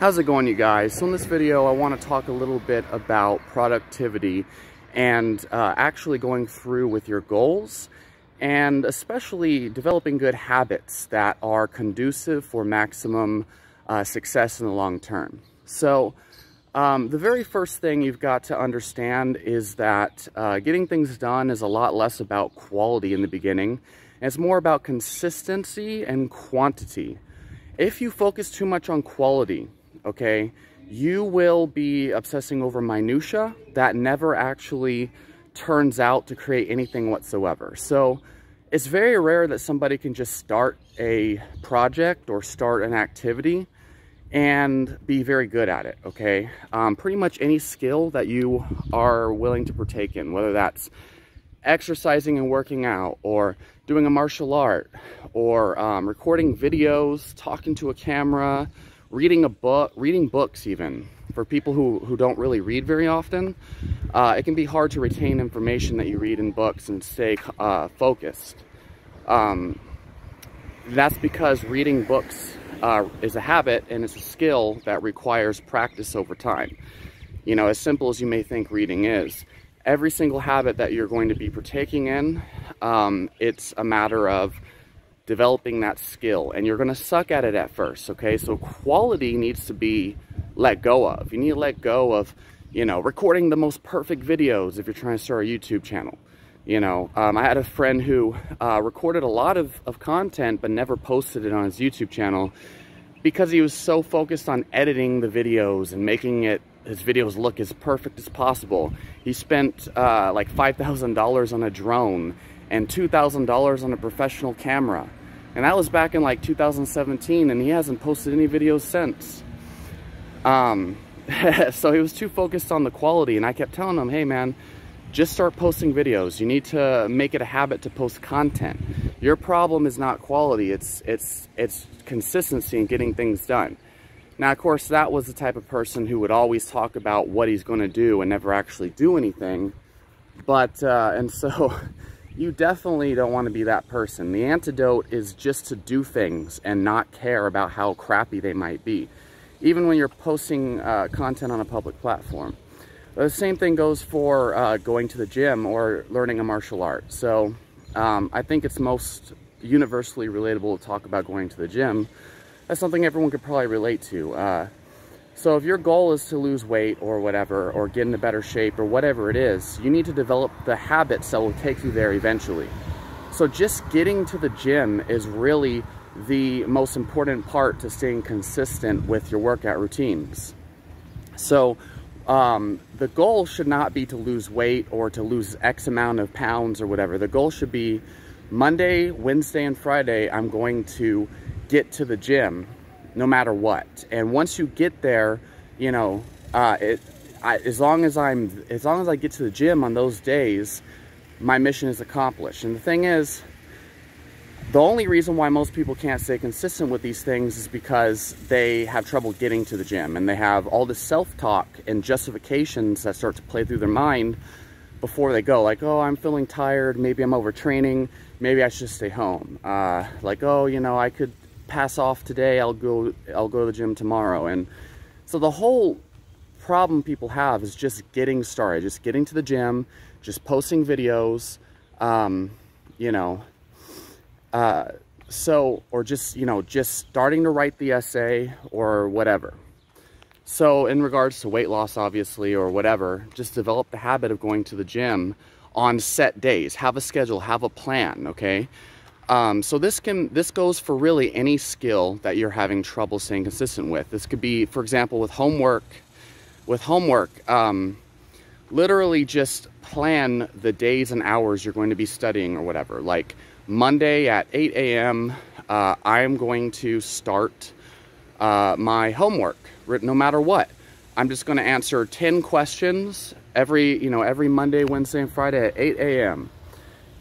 How's it going you guys? So in this video I want to talk a little bit about productivity and uh, actually going through with your goals and especially developing good habits that are conducive for maximum uh, success in the long term. So um, the very first thing you've got to understand is that uh, getting things done is a lot less about quality in the beginning. It's more about consistency and quantity. If you focus too much on quality, okay? You will be obsessing over minutia that never actually turns out to create anything whatsoever. So it's very rare that somebody can just start a project or start an activity and be very good at it, okay? Um, pretty much any skill that you are willing to partake in, whether that's exercising and working out or doing a martial art or um, recording videos, talking to a camera, reading a book, reading books even, for people who, who don't really read very often, uh, it can be hard to retain information that you read in books and stay uh, focused. Um, that's because reading books uh, is a habit and it's a skill that requires practice over time. You know, as simple as you may think reading is, every single habit that you're going to be partaking in, um, it's a matter of developing that skill and you're going to suck at it at first okay? So quality needs to be let go of. You need to let go of you know recording the most perfect videos if you're trying to start a youtube channel you know? Um, i had a friend who uh, recorded a lot of, of content but never posted it on his youtube channel because he was so focused on editing the videos and making it his videos look as perfect as possible. He spent uh, like $5000 on a drone and $2,000 on a professional camera and that was back in like 2017 and he hasn't posted any videos since. Um, so he was too focused on the quality and I kept telling him, hey man, just start posting videos. You need to make it a habit to post content. Your problem is not quality, it's, it's, it's consistency and getting things done. Now, of course, that was the type of person who would always talk about what he's going to do and never actually do anything. But, uh, and so you definitely don't want to be that person. The antidote is just to do things and not care about how crappy they might be, even when you're posting uh, content on a public platform. The same thing goes for uh, going to the gym or learning a martial art. So um, I think it's most universally relatable to talk about going to the gym. That's something everyone could probably relate to. Uh, so if your goal is to lose weight or whatever, or get into better shape or whatever it is, you need to develop the habits that will take you there eventually. So just getting to the gym is really the most important part to staying consistent with your workout routines. So um, the goal should not be to lose weight or to lose X amount of pounds or whatever. The goal should be Monday, Wednesday, and Friday, I'm going to get to the gym no matter what. And once you get there, you know, uh, it, I, as long as I'm, as long as I get to the gym on those days, my mission is accomplished. And the thing is, the only reason why most people can't stay consistent with these things is because they have trouble getting to the gym and they have all this self-talk and justifications that start to play through their mind before they go. Like, oh, I'm feeling tired. Maybe I'm overtraining. Maybe I should stay home. Uh, like, oh, you know, I could pass off today, I'll go, I'll go to the gym tomorrow. And so the whole problem people have is just getting started, just getting to the gym, just posting videos, um, you know, uh, so, or just, you know, just starting to write the essay or whatever. So in regards to weight loss, obviously, or whatever, just develop the habit of going to the gym on set days. Have a schedule, have a plan, okay? Um, so this can this goes for really any skill that you're having trouble staying consistent with. This could be, for example, with homework. With homework, um, literally just plan the days and hours you're going to be studying or whatever. Like Monday at 8 a.m., uh, I am going to start uh, my homework, no matter what. I'm just going to answer 10 questions every, you know, every Monday, Wednesday, and Friday at 8 a.m.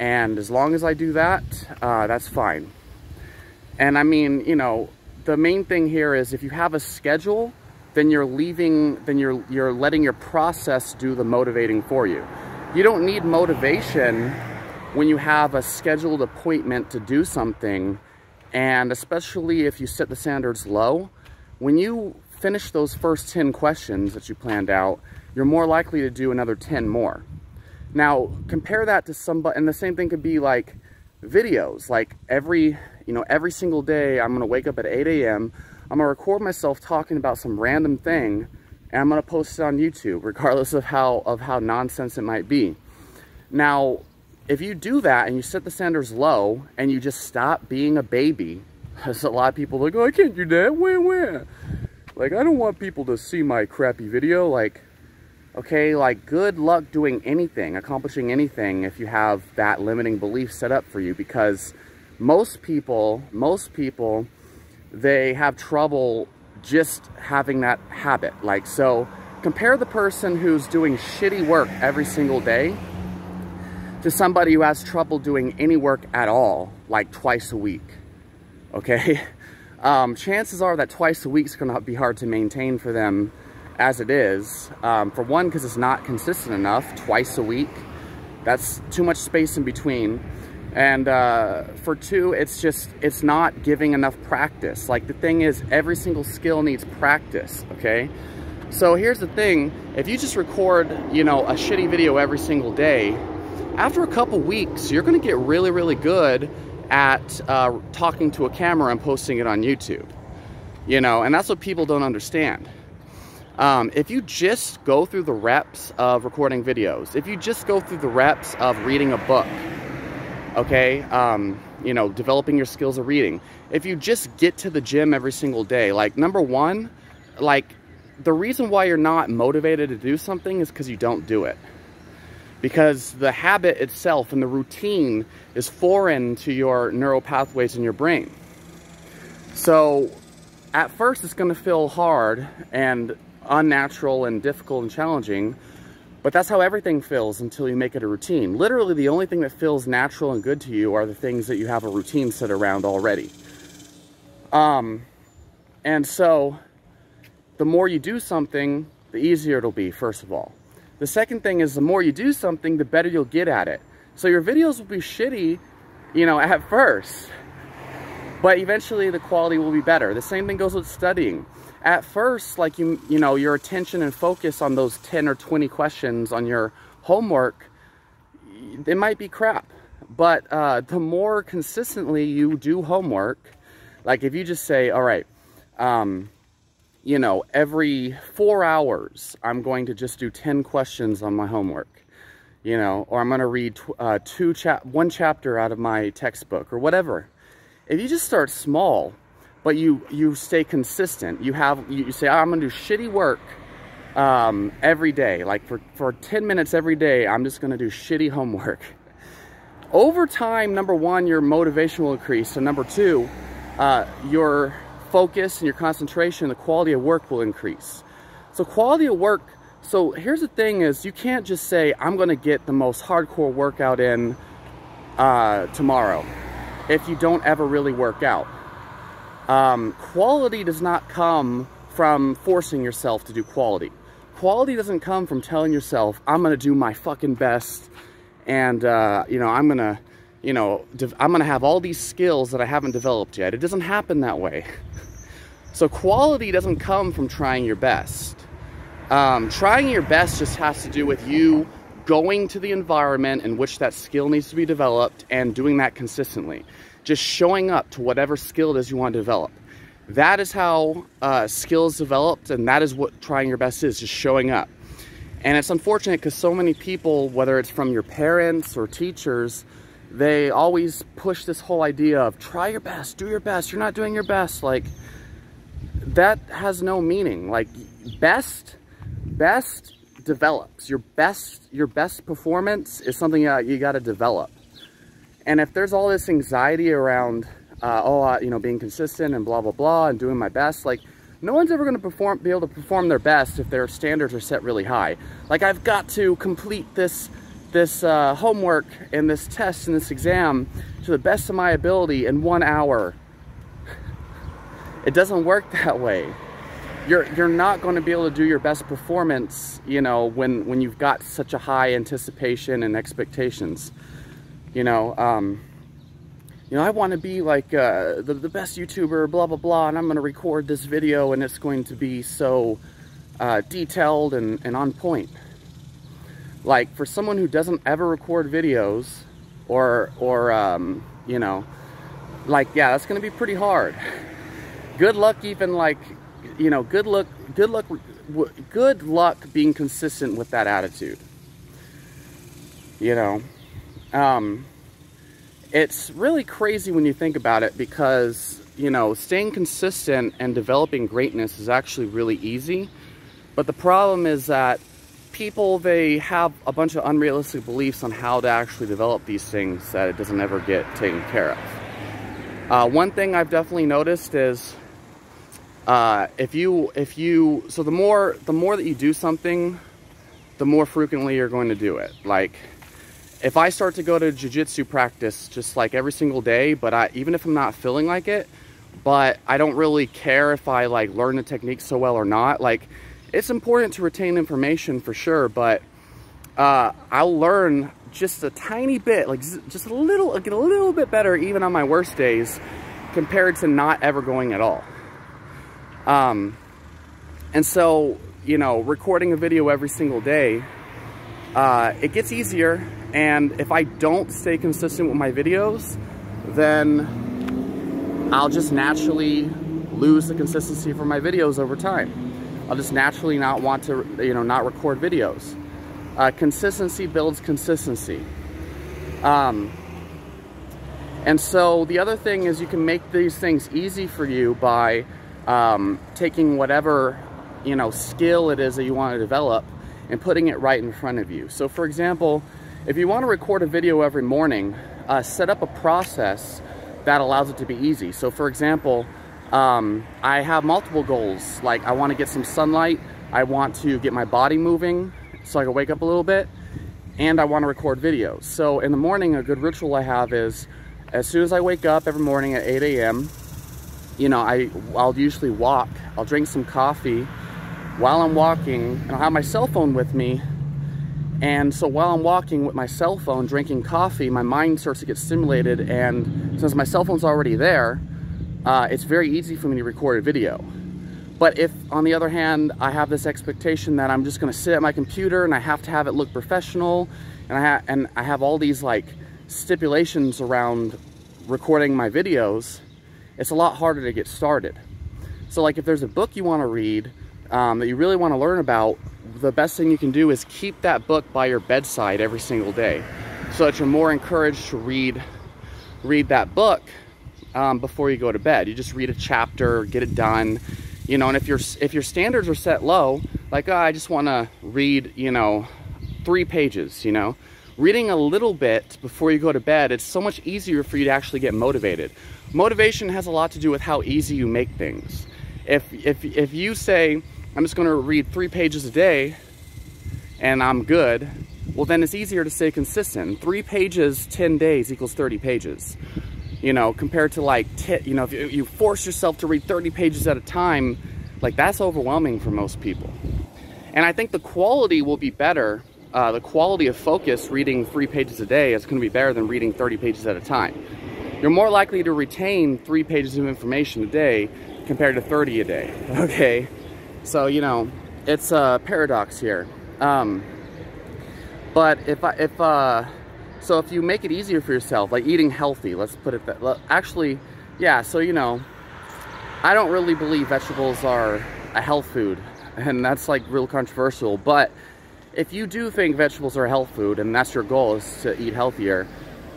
And as long as I do that, uh, that's fine. And I mean, you know, the main thing here is if you have a schedule, then you're leaving, then you're, you're letting your process do the motivating for you. You don't need motivation when you have a scheduled appointment to do something. And especially if you set the standards low, when you finish those first 10 questions that you planned out, you're more likely to do another 10 more. Now, compare that to somebody, and the same thing could be like videos. Like every, you know, every single day, I'm gonna wake up at 8 a.m., I'm gonna record myself talking about some random thing, and I'm gonna post it on YouTube, regardless of how, of how nonsense it might be. Now, if you do that and you set the standards low and you just stop being a baby, because a lot of people like, oh, I can't do that, where, where? Like, I don't want people to see my crappy video. Like, okay, like, good luck doing anything, accomplishing anything if you have that limiting belief set up for you because most people, most people, they have trouble just having that habit. Like, so compare the person who's doing shitty work every single day to somebody who has trouble doing any work at all, like twice a week, okay? Um, chances are that twice a week is gonna be hard to maintain for them as it is. Um, for one, because it's not consistent enough, twice a week. That's too much space in between. And uh, for two, it's just, it's not giving enough practice. Like the thing is, every single skill needs practice, okay? So here's the thing, if you just record, you know, a shitty video every single day, after a couple weeks, you're gonna get really, really good at uh, talking to a camera and posting it on YouTube. You know, and that's what people don't understand. Um, if you just go through the reps of recording videos, if you just go through the reps of reading a book, okay, um, you know, developing your skills of reading, if you just get to the gym every single day, like number one, like the reason why you're not motivated to do something is because you don't do it because the habit itself and the routine is foreign to your neural pathways in your brain. So at first it's going to feel hard and unnatural and difficult and challenging, but that's how everything feels until you make it a routine. Literally the only thing that feels natural and good to you are the things that you have a routine set around already. Um, and so the more you do something, the easier it'll be, first of all. The second thing is the more you do something, the better you'll get at it. So your videos will be shitty, you know, at first, but eventually the quality will be better. The same thing goes with studying. At first, like you, you know, your attention and focus on those 10 or 20 questions on your homework, it might be crap. But uh, the more consistently you do homework, like if you just say, all right, um, you know, every four hours, I'm going to just do 10 questions on my homework, you know, or I'm going to read uh, two chap one chapter out of my textbook or whatever. If you just start small, but you, you stay consistent, you have, you, say, oh, I'm to do shitty work um, every day. Like for, for 10 minutes every day, I'm just to do shitty homework. Over time, number one, your motivation will increase. And number two, uh, your focus and your concentration, the quality of work will increase. So quality of work, so here's the thing is you can't just say, I'm gonna get the most hardcore workout in uh, tomorrow if you don't ever really work out. Um, quality does not come from forcing yourself to do quality. Quality doesn't come from telling yourself, I'm gonna do my fucking best and, uh, you know, I'm gonna, you know, I'm gonna have all these skills that I haven't developed yet. It doesn't happen that way. So quality doesn't come from trying your best. Um, trying your best just has to do with you going to the environment in which that skill needs to be developed and doing that consistently. Just showing up to whatever skill it is you want to develop. That is how uh, skills developed and that is what trying your best is, just showing up. And it's unfortunate because so many people, whether it's from your parents or teachers, they always push this whole idea of try your best, do your best, you're not doing your best. Like, that has no meaning. Like best, best develops. Your best, your best performance is something that you got to develop. And if there's all this anxiety around, uh, oh, uh, you know, being consistent and blah, blah, blah, and doing my best, like no one's ever going to perform, be able to perform their best if their standards are set really high. Like I've got to complete this, this uh, homework and this test and this exam to the best of my ability in one hour it doesn't work that way. You're, you're not going to be able to do your best performance, you know, when, when you've got such a high anticipation and expectations. You know, um, you know, I want to be like uh, the, the best YouTuber, blah, blah, blah, and I'm going to record this video and it's going to be so uh, detailed and, and on point. Like, for someone who doesn't ever record videos, or, or um, you know, like, yeah, that's going to be pretty hard. Good luck even, like, you know, good luck, good luck, good luck being consistent with that attitude. You know, um, it's really crazy when you think about it because, you know, staying consistent and developing greatness is actually really easy. But the problem is that people, they have a bunch of unrealistic beliefs on how to actually develop these things that it doesn't ever get taken care of. Uh, one thing I've definitely noticed is uh, if you, if you, so the more, the more that you do something, the more frequently you're going to do it. Like, if I start to go to jujitsu practice just like every single day, but I, even if I'm not feeling like it, but I don't really care if I like learn the technique so well or not, like it's important to retain information for sure, but uh, I'll learn just a tiny bit, like just a little, get a little bit better even on my worst days compared to not ever going at all. Um, and so, you know, recording a video every single day, uh, it gets easier and if I don't stay consistent with my videos, then I'll just naturally lose the consistency for my videos over time. I'll just naturally not want to, you know, not record videos. Uh, consistency builds consistency. Um, and so the other thing is you can make these things easy for you by um, taking whatever, you know, skill it is that you want to develop and putting it right in front of you. So for example, if you want to record a video every morning, uh, set up a process that allows it to be easy. So for example, um, I have multiple goals. Like I want to get some sunlight, I want to get my body moving so I can wake up a little bit, and I want to record videos. So in the morning, a good ritual I have is as soon as I wake up every morning at 8 a.m., you know, I, I'll usually walk. I'll drink some coffee while I'm walking, and I'll have my cell phone with me and so while I'm walking with my cell phone, drinking coffee, my mind starts to get stimulated. And since my cell phone's already there, uh, it's very easy for me to record a video. But if, on the other hand, I have this expectation that I'm just gonna sit at my computer and I have to have it look professional, and I, and I have all these like stipulations around recording my videos, it's a lot harder to get started. So like if there's a book you wanna read um, that you really wanna learn about, the best thing you can do is keep that book by your bedside every single day so that you're more encouraged to read read that book um, before you go to bed. You just read a chapter, get it done, you know, and if your if your standards are set low, like oh, I just want to read, you know, three pages, you know, reading a little bit before you go to bed, it's so much easier for you to actually get motivated. Motivation has a lot to do with how easy you make things. If if if you say I'm just gonna read three pages a day and I'm good, well then it's easier to stay consistent. Three pages, 10 days equals 30 pages. You know, compared to like, you know, if you, you force yourself to read 30 pages at a time, like that's overwhelming for most people. And I think the quality will be better. Uh, the quality of focus reading three pages a day is gonna be better than reading 30 pages at a time. You're more likely to retain three pages of information a day compared to 30 a day, okay? So, you know, it's a paradox here. Um, but if I, if, uh, so if you make it easier for yourself, like eating healthy, let's put it that, actually, yeah, so, you know, I don't really believe vegetables are a health food, and that's like real controversial, but if you do think vegetables are health food, and that's your goal is to eat healthier,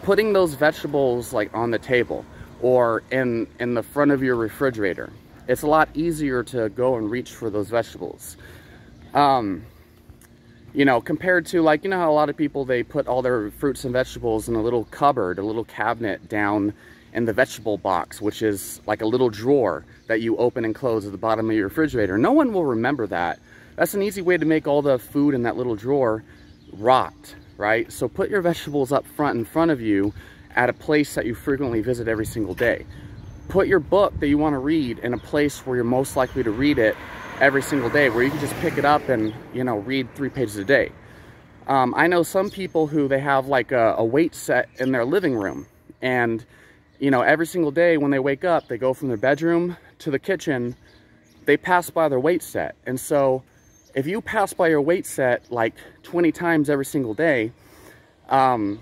putting those vegetables like on the table or in, in the front of your refrigerator, it's a lot easier to go and reach for those vegetables. Um, you know, compared to like, you know how a lot of people, they put all their fruits and vegetables in a little cupboard, a little cabinet down in the vegetable box, which is like a little drawer that you open and close at the bottom of your refrigerator. No one will remember that. That's an easy way to make all the food in that little drawer rot, right? So put your vegetables up front in front of you at a place that you frequently visit every single day put your book that you want to read in a place where you're most likely to read it every single day, where you can just pick it up and, you know, read three pages a day. Um, I know some people who they have like a, a weight set in their living room and you know, every single day when they wake up, they go from their bedroom to the kitchen, they pass by their weight set. And so if you pass by your weight set like 20 times every single day, um,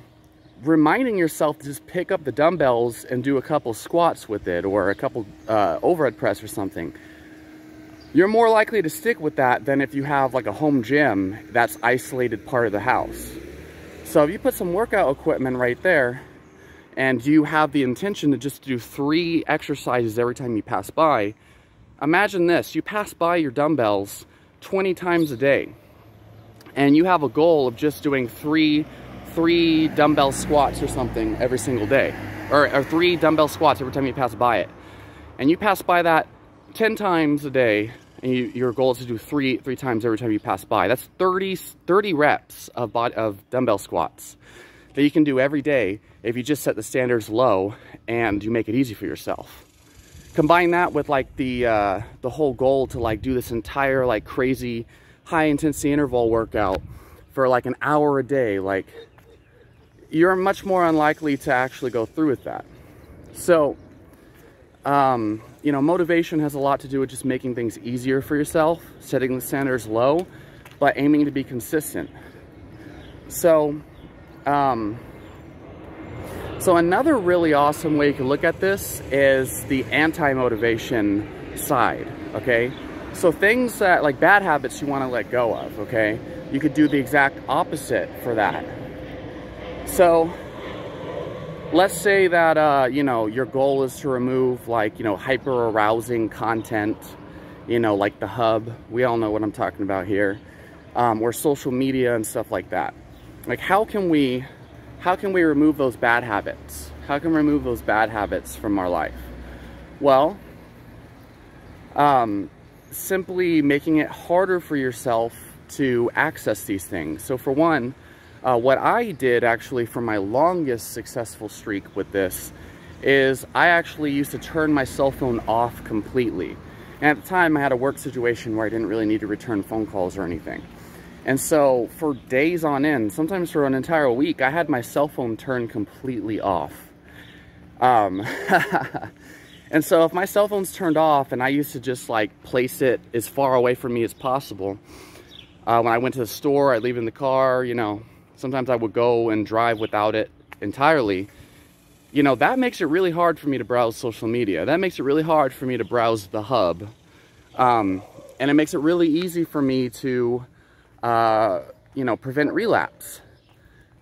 reminding yourself to just pick up the dumbbells and do a couple squats with it or a couple uh, overhead press or something, you're more likely to stick with that than if you have like a home gym that's isolated part of the house. So if you put some workout equipment right there and you have the intention to just do three exercises every time you pass by, imagine this, you pass by your dumbbells 20 times a day and you have a goal of just doing three three dumbbell squats or something every single day. Or, or three dumbbell squats every time you pass by it. And you pass by that 10 times a day and you, your goal is to do three three times every time you pass by. That's 30 30 reps of of dumbbell squats that you can do every day if you just set the standards low and you make it easy for yourself. Combine that with like the uh, the whole goal to like do this entire like crazy high intensity interval workout for like an hour a day like you're much more unlikely to actually go through with that so um, you know motivation has a lot to do with just making things easier for yourself setting the standards low but aiming to be consistent so um, so another really awesome way you can look at this is the anti-motivation side, okay? So things that, like bad habits you wanna let go of, okay? You could do the exact opposite for that. So let's say that, uh, you know, your goal is to remove like, you know, hyper arousing content, you know, like the hub. We all know what I'm talking about here. Um, or social media and stuff like that. Like how can we how can we remove those bad habits? How can we remove those bad habits from our life? Well, um, simply making it harder for yourself to access these things. So for one, uh, what I did actually for my longest successful streak with this is I actually used to turn my cell phone off completely. And at the time I had a work situation where I didn't really need to return phone calls or anything. And so for days on end, sometimes for an entire week, I had my cell phone turned completely off. Um, and so if my cell phone's turned off and I used to just like place it as far away from me as possible, uh, when I went to the store, I'd leave in the car, you know, sometimes I would go and drive without it entirely. You know, that makes it really hard for me to browse social media. That makes it really hard for me to browse the hub. Um, and it makes it really easy for me to uh, you know, prevent relapse.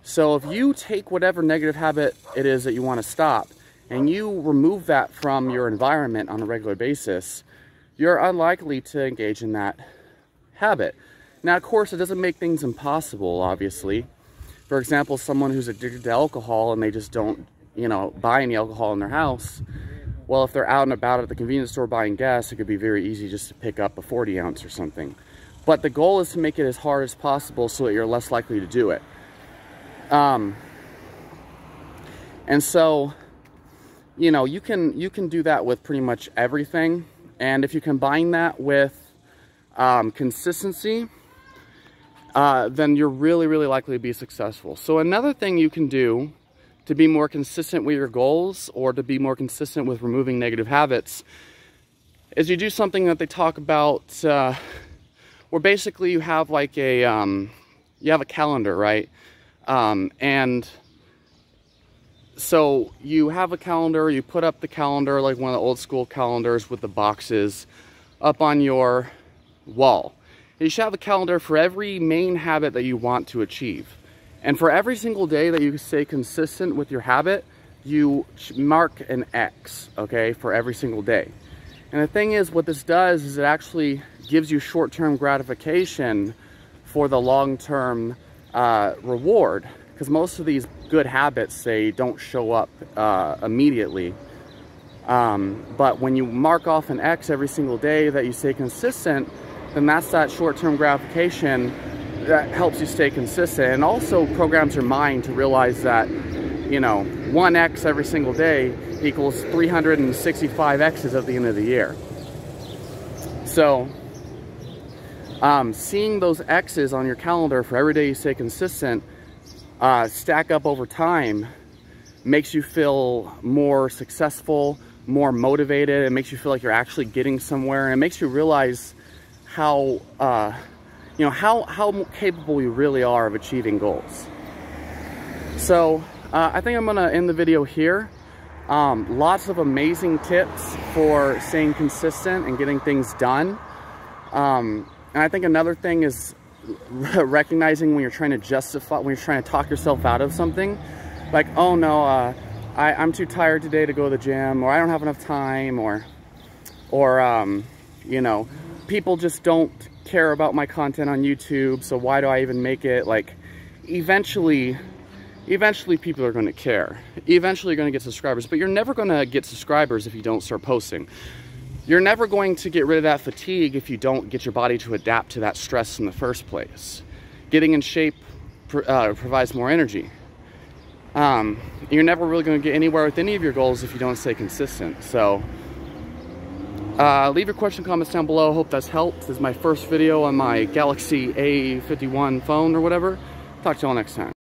So if you take whatever negative habit it is that you want to stop and you remove that from your environment on a regular basis, you're unlikely to engage in that habit. Now, of course, it doesn't make things impossible, obviously. For example, someone who's addicted to alcohol and they just don't, you know, buy any alcohol in their house. Well, if they're out and about at the convenience store buying gas, it could be very easy just to pick up a 40 ounce or something. But the goal is to make it as hard as possible so that you're less likely to do it. Um, and so, you know, you can you can do that with pretty much everything. And if you combine that with um, consistency, uh, then you're really, really likely to be successful. So another thing you can do to be more consistent with your goals or to be more consistent with removing negative habits is you do something that they talk about uh, where basically you have like a, um, you have a calendar, right? Um, and so you have a calendar, you put up the calendar, like one of the old school calendars with the boxes up on your wall. You should have a calendar for every main habit that you want to achieve. And for every single day that you stay consistent with your habit, you mark an X, okay, for every single day. And the thing is, what this does is it actually gives you short-term gratification for the long-term uh, reward. Because most of these good habits, they don't show up uh, immediately. Um, but when you mark off an X every single day that you stay consistent, then that's that short-term gratification that helps you stay consistent and also programs your mind to realize that, you know, one X every single day equals 365 X's at the end of the year. So, um, seeing those X's on your calendar for every day you stay consistent uh, stack up over time makes you feel more successful, more motivated. It makes you feel like you're actually getting somewhere. And it makes you realize how, uh, you know, how, how capable we really are of achieving goals. So uh, I think I'm gonna end the video here. Um, lots of amazing tips for staying consistent and getting things done. Um, and I think another thing is recognizing when you're trying to justify, when you're trying to talk yourself out of something, like, oh no, uh, I, I'm too tired today to go to the gym, or I don't have enough time, or, or, um, you know, people just don't care about my content on YouTube, so why do I even make it? Like, eventually, eventually people are going to care. Eventually you're going to get subscribers, but you're never going to get subscribers if you don't start posting. You're never going to get rid of that fatigue if you don't get your body to adapt to that stress in the first place. Getting in shape uh, provides more energy. Um, you're never really going to get anywhere with any of your goals if you don't stay consistent. So uh, leave your question comments down below. Hope that's helped. This is my first video on my Galaxy A51 phone or whatever. Talk to y'all next time.